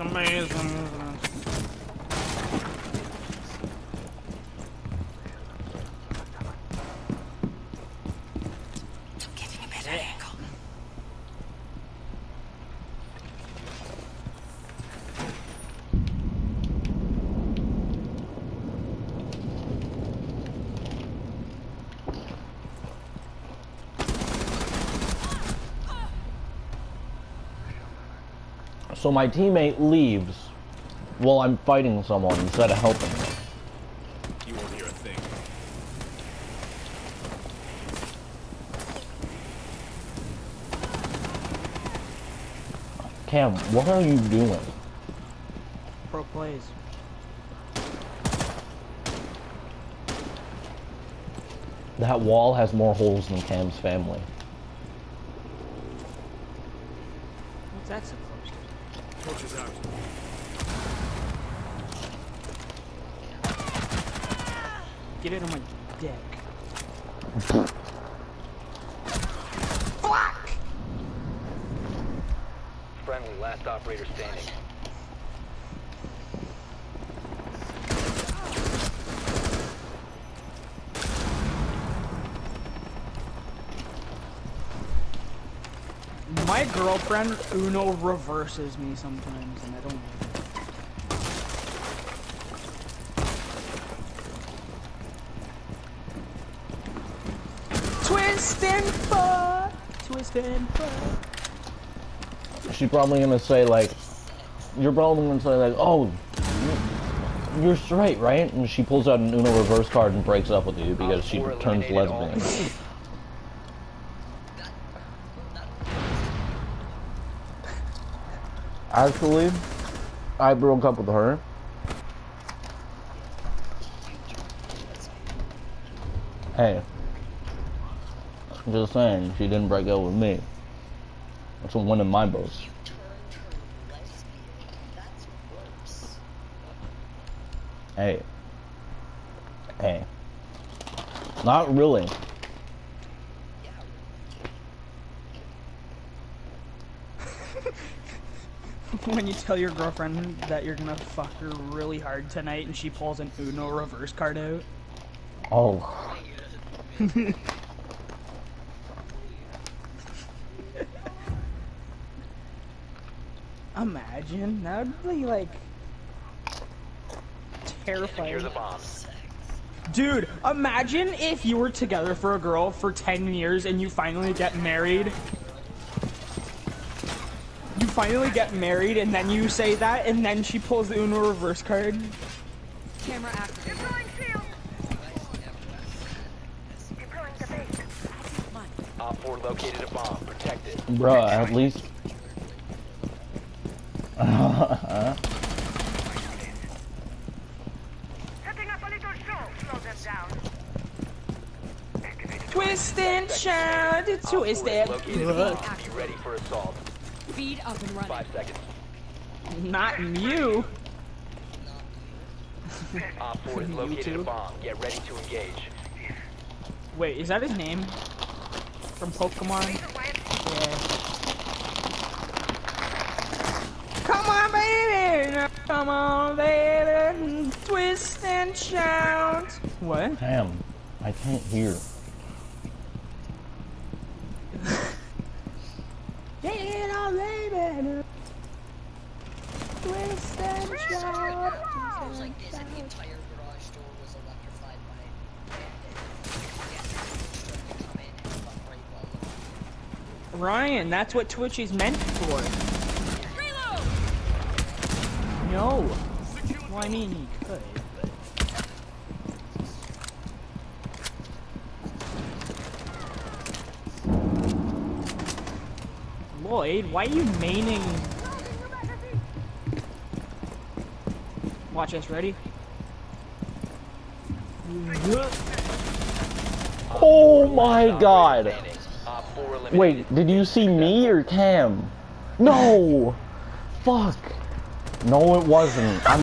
It's amazing. So my teammate leaves while I'm fighting someone instead of helping them. You won't hear a thing. Cam, what are you doing? Pro plays. That wall has more holes than Cam's family. What's that supposed to? Torch is out. Get it on my dick. Friendly, last operator standing. My girlfriend Uno reverses me sometimes, and I don't like it. Twist and fuck, twist and fuck. She's probably gonna say like, you're probably gonna say like, oh, you're straight, right? And she pulls out an Uno reverse card and breaks up with you because she turns lesbian. Actually, I broke up with her. Hey, just saying, she didn't break up with me. That's win in my book. Hey. Hey. Not really. when you tell your girlfriend that you're gonna fuck her really hard tonight and she pulls an Uno reverse card out. Oh. Imagine, that would be like Secure the terrifying. Dude, imagine if you were together for a girl for 10 years and you finally get married. You finally get married and then you say that and then she pulls the Uno reverse card. Camera activated. Op 4 located a bomb. Protect it. Bruh, at least. Setting up a little show. Slow them down. Twist and shout, twist and located a. Be ready for assault. Feed up and running. Five seconds. Not you. Op 4 has located a bomb. Get ready to engage. Wait, is that his name? From Pokemon? Yeah. Come on, baby! Come on, baby! Twist and shout! What? Damn, I can't hear. Get on! Twist and shout! It was like this, and the entire garage door was electrified by come in and fuck right while Ryan, that's what Twitch is meant for. No. Well, I mean, he could. Lloyd, why are you maining? Watch us, ready? Oh my god! Standing. Op 4 eliminated. Wait, did you see me or Cam? No! Fuck! No, it wasn't. I'm